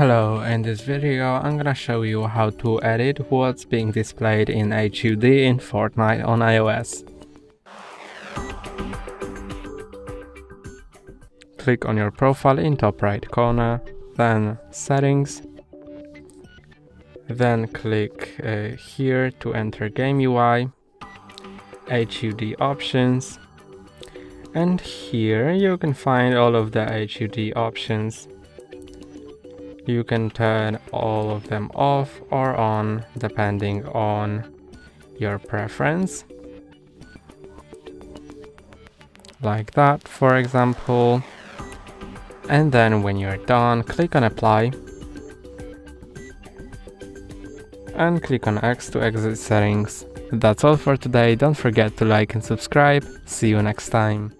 Hello, in this video I'm gonna show you how to edit what's being displayed in HUD in Fortnite on iOS. Click on your profile in top right corner, then settings, then click uh, here to enter game UI, HUD options, and here you can find all of the HUD options you can turn all of them off or on depending on your preference. Like that, for example. And then when you're done, click on apply. And click on X to exit settings. That's all for today, don't forget to like and subscribe, see you next time.